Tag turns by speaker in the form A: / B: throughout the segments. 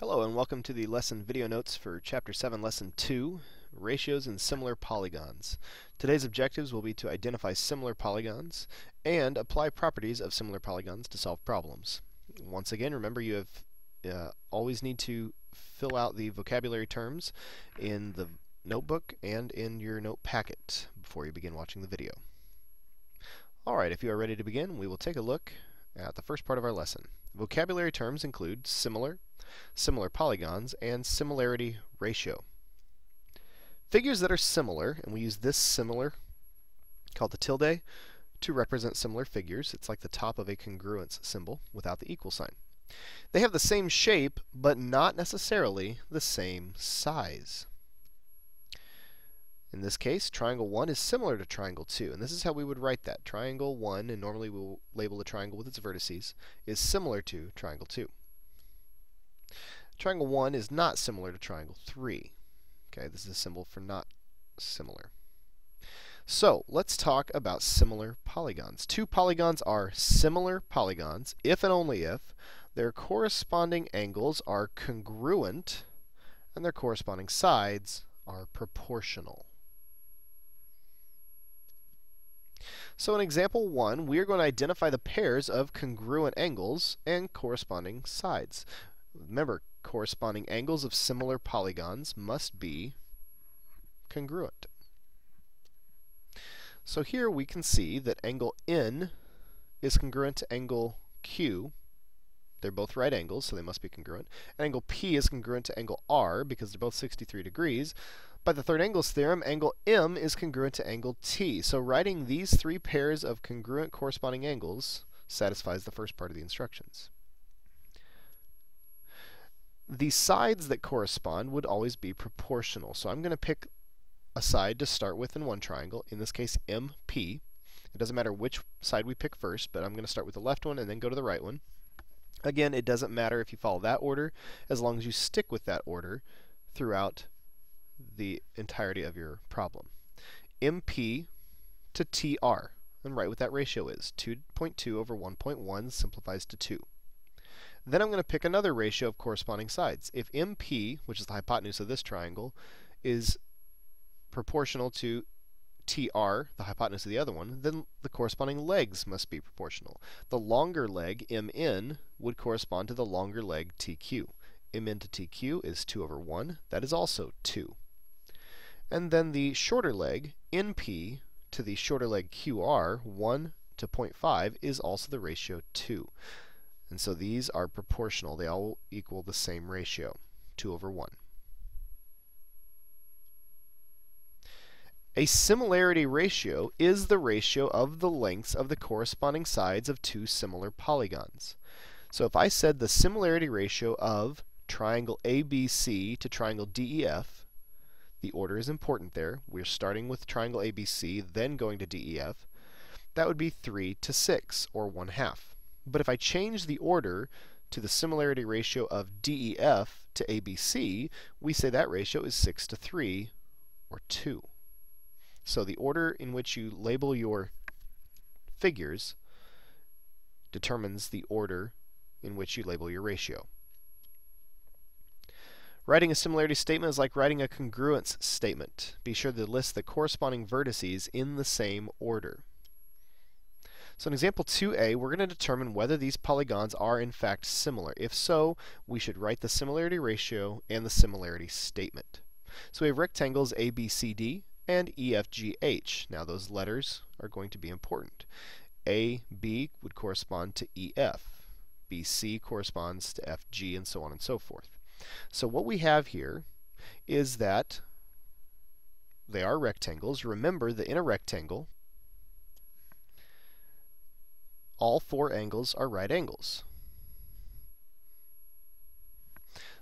A: Hello and welcome to the lesson video notes for Chapter 7, Lesson 2, Ratios and Similar Polygons. Today's objectives will be to identify similar polygons and apply properties of similar polygons to solve problems. Once again, remember you have uh, always need to fill out the vocabulary terms in the notebook and in your note packet before you begin watching the video. Alright, if you are ready to begin, we will take a look at the first part of our lesson. Vocabulary terms include similar, similar polygons, and similarity ratio. Figures that are similar, and we use this similar, called the tilde, to represent similar figures. It's like the top of a congruence symbol without the equal sign. They have the same shape, but not necessarily the same size. In this case, triangle 1 is similar to triangle 2, and this is how we would write that. Triangle 1, and normally we'll label a triangle with its vertices, is similar to triangle 2. Triangle 1 is not similar to triangle 3. Okay, this is a symbol for not similar. So, let's talk about similar polygons. Two polygons are similar polygons if and only if their corresponding angles are congruent and their corresponding sides are proportional. So in example 1, we are going to identify the pairs of congruent angles and corresponding sides. Remember, corresponding angles of similar polygons must be congruent. So here we can see that angle N is congruent to angle Q. They're both right angles, so they must be congruent. And angle P is congruent to angle R because they're both 63 degrees. By the third angles theorem, angle M is congruent to angle T. So writing these three pairs of congruent corresponding angles satisfies the first part of the instructions. The sides that correspond would always be proportional. So I'm going to pick a side to start with in one triangle, in this case MP. It doesn't matter which side we pick first, but I'm going to start with the left one and then go to the right one. Again, it doesn't matter if you follow that order, as long as you stick with that order throughout the entirety of your problem. MP to TR, and write what that ratio is. 2.2 over 1.1 simplifies to 2. Then I'm going to pick another ratio of corresponding sides. If MP, which is the hypotenuse of this triangle, is proportional to TR, the hypotenuse of the other one, then the corresponding legs must be proportional. The longer leg, MN, would correspond to the longer leg, TQ. MN to TQ is 2 over 1. That is also 2. And then the shorter leg, NP, to the shorter leg QR, 1 to 0.5, is also the ratio 2. And so these are proportional. They all equal the same ratio, 2 over 1. A similarity ratio is the ratio of the lengths of the corresponding sides of two similar polygons. So if I said the similarity ratio of triangle ABC to triangle DEF the order is important there. We're starting with triangle ABC, then going to DEF. That would be 3 to 6, or 1 half. But if I change the order to the similarity ratio of DEF to ABC, we say that ratio is 6 to 3, or 2. So the order in which you label your figures determines the order in which you label your ratio. Writing a similarity statement is like writing a congruence statement. Be sure to list the corresponding vertices in the same order. So in example 2a, we're going to determine whether these polygons are in fact similar. If so, we should write the similarity ratio and the similarity statement. So we have rectangles ABCD and EFGH. Now those letters are going to be important. AB would correspond to EF. BC corresponds to FG, and so on and so forth. So what we have here is that they are rectangles. Remember that in a rectangle, all four angles are right angles.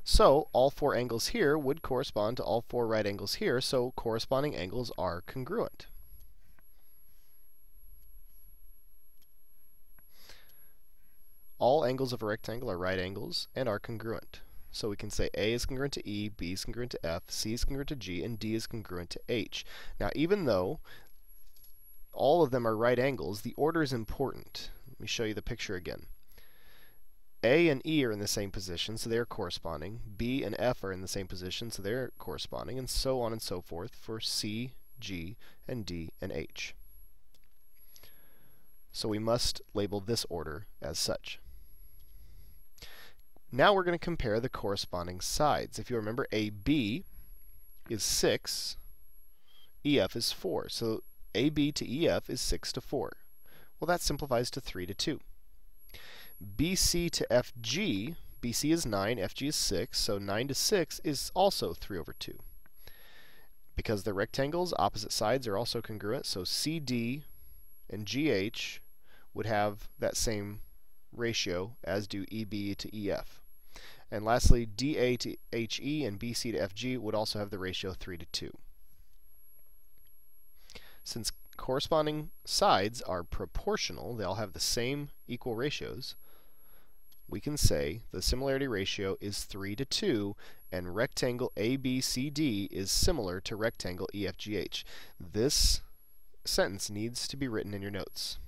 A: So all four angles here would correspond to all four right angles here, so corresponding angles are congruent. All angles of a rectangle are right angles and are congruent. So we can say A is congruent to E, B is congruent to F, C is congruent to G, and D is congruent to H. Now, even though all of them are right angles, the order is important. Me show you the picture again. A and E are in the same position, so they're corresponding. B and F are in the same position, so they're corresponding, and so on and so forth for C, G, and D and H. So we must label this order as such. Now we're going to compare the corresponding sides. If you remember, AB is 6, EF is 4. So AB to EF is 6 to 4. Well, that simplifies to 3 to 2. BC to FG, BC is 9, FG is 6, so 9 to 6 is also 3 over 2. Because they're rectangles, opposite sides are also congruent, so CD and GH would have that same ratio as do EB to EF. And lastly, DA to HE and BC to FG would also have the ratio 3 to 2. Since corresponding sides are proportional, they all have the same equal ratios, we can say the similarity ratio is 3 to 2, and rectangle ABCD is similar to rectangle EFGH. This sentence needs to be written in your notes.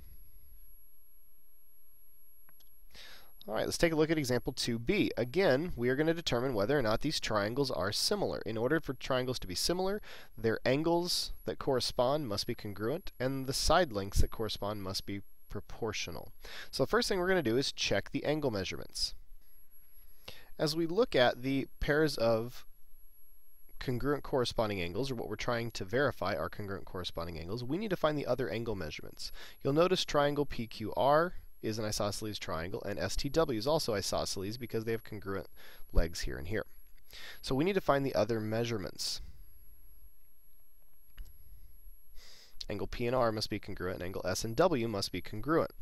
A: All right, let's take a look at example 2b. Again, we are going to determine whether or not these triangles are similar. In order for triangles to be similar, their angles that correspond must be congruent, and the side lengths that correspond must be proportional. So the first thing we're going to do is check the angle measurements. As we look at the pairs of congruent corresponding angles, or what we're trying to verify are congruent corresponding angles, we need to find the other angle measurements. You'll notice triangle PQR is an isosceles triangle, and STW is also isosceles because they have congruent legs here and here. So we need to find the other measurements. Angle P and R must be congruent, and angle S and W must be congruent.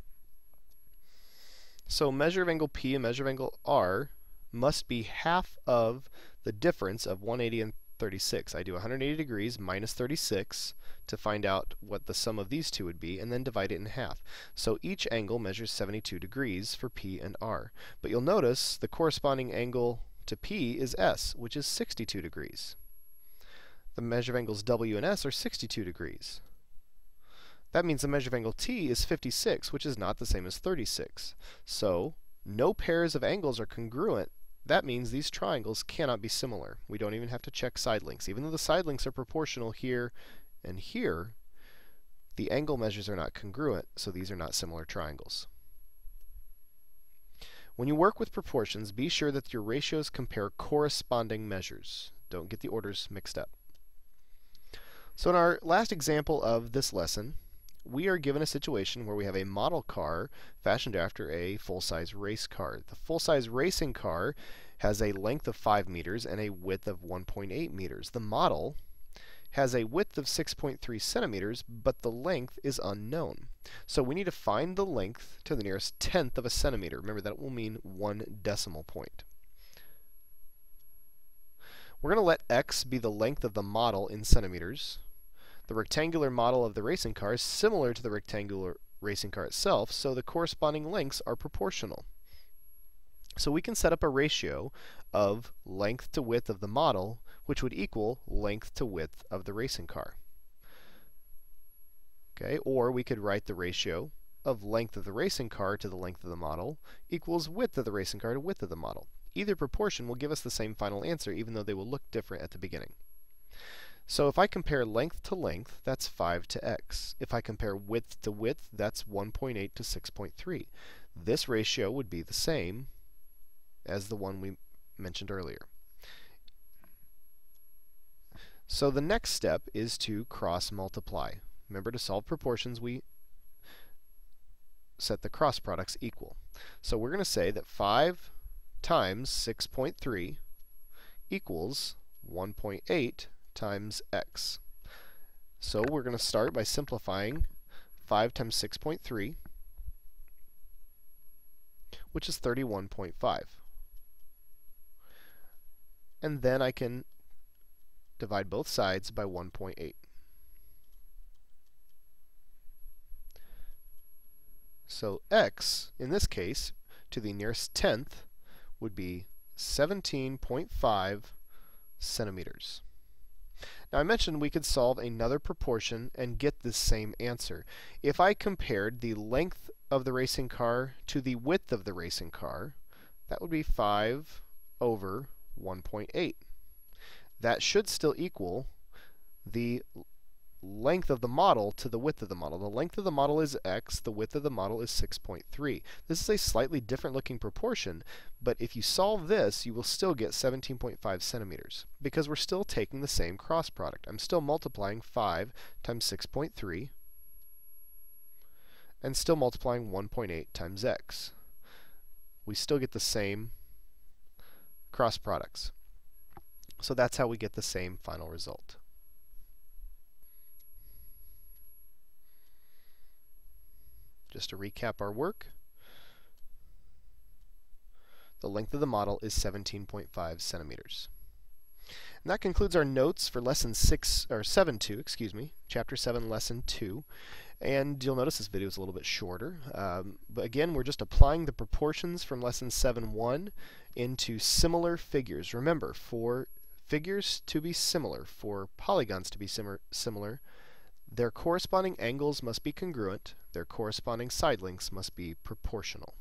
A: So measure of angle P and measure of angle R must be half of the difference of 180 and 36. I do 180 degrees minus 36 to find out what the sum of these two would be, and then divide it in half. So each angle measures 72 degrees for P and R. But you'll notice the corresponding angle to P is S, which is 62 degrees. The measure of angles W and S are 62 degrees. That means the measure of angle T is 56, which is not the same as 36. So no pairs of angles are congruent that means these triangles cannot be similar. We don't even have to check side lengths. Even though the side lengths are proportional here and here, the angle measures are not congruent, so these are not similar triangles. When you work with proportions, be sure that your ratios compare corresponding measures. Don't get the orders mixed up. So in our last example of this lesson, we are given a situation where we have a model car fashioned after a full-size race car. The full-size racing car has a length of 5 meters and a width of 1.8 meters. The model has a width of 6.3 centimeters, but the length is unknown. So we need to find the length to the nearest tenth of a centimeter. Remember, that will mean one decimal point. We're going to let x be the length of the model in centimeters. The rectangular model of the racing car is similar to the rectangular racing car itself, so the corresponding lengths are proportional. So we can set up a ratio of length to width of the model, which would equal length to width of the racing car. Okay, or we could write the ratio of length of the racing car to the length of the model equals width of the racing car to width of the model. Either proportion will give us the same final answer, even though they will look different at the beginning. So if I compare length to length, that's 5 to x. If I compare width to width, that's 1.8 to 6.3. This ratio would be the same as the one we mentioned earlier. So the next step is to cross multiply. Remember to solve proportions we set the cross products equal. So we're going to say that 5 times 6.3 equals 1.8 times x. So we're going to start by simplifying 5 times 6.3, which is 31.5. And then I can divide both sides by 1.8. So x, in this case, to the nearest tenth, would be 17.5 centimeters. Now I mentioned we could solve another proportion and get this same answer. If I compared the length of the racing car to the width of the racing car, That would be 5 over 1.8. That should still equal the length of the model to the width of the model. The length of the model is x, the width of the model is 6.3. This is a slightly different looking proportion, but if you solve this, you will still get 17.5 centimeters, because we're still taking the same cross product. I'm still multiplying 5 times 6.3, and still multiplying 1.8 times x. We still get the same cross products. So that's how we get the same final result. Just to recap our work, the length of the model is 17.5 centimeters. And that concludes our notes for lesson 6 or 7.2, excuse me, chapter 7 lesson 2. And you'll notice this video is a little bit shorter. Um, but again, we're just applying the proportions from lesson 7 1 into similar figures. Remember, for figures to be similar, for polygons to be similar, their corresponding angles must be congruent, their corresponding side lengths must be proportional.